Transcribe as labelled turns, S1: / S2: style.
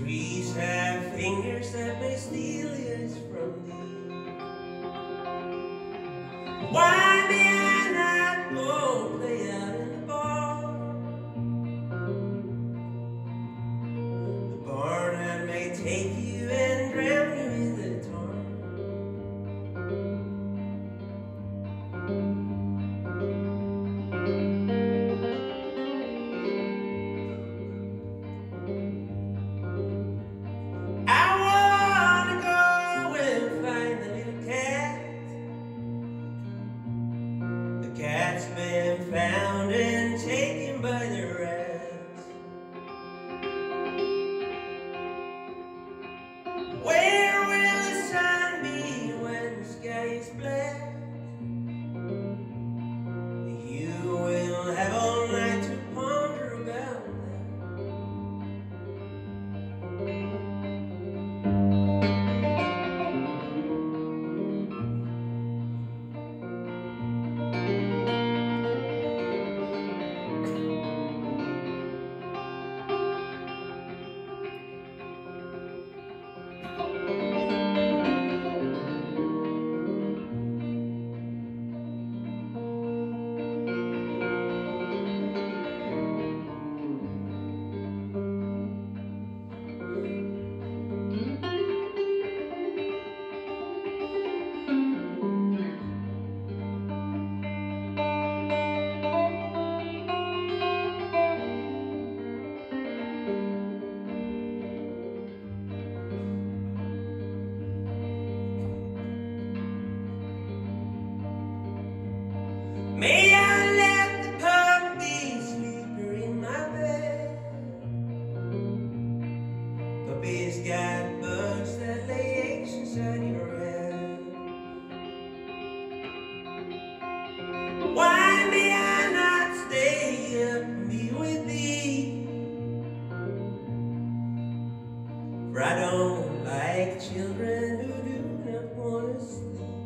S1: Trees have fingers that may steal us from thee. Why? man. I don't like children who do not want to sleep.